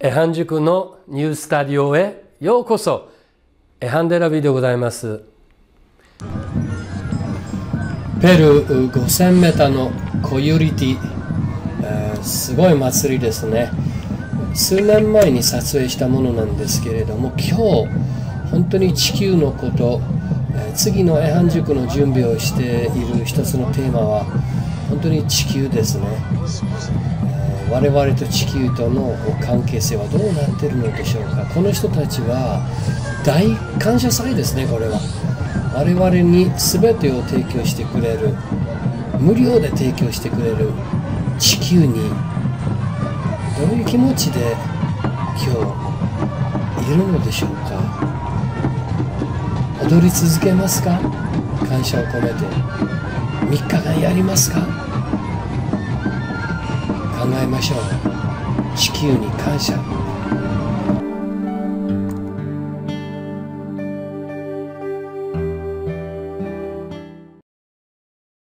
エハン塾のニュースタディオへようこそ。エハンデラビでございます。ペルー5000メーターのコユリティ、えー、すごい祭りですね。数年前に撮影したものなんですけれども今日本当に地球のこと、え、次のエハン塾の準備をしている一つのテーマは本当に地球ですね。我々と地球との関係性はどうなってるのでしょうか。この人たちは大感謝祭ですねこれは。我々に全てを提供してくれる無料で提供してくれる地球に。どういう気持ちで今日いるのでしょうか。踊り続けますか？感謝を込めて。3日間やりますか？考えましょう。地球に感謝。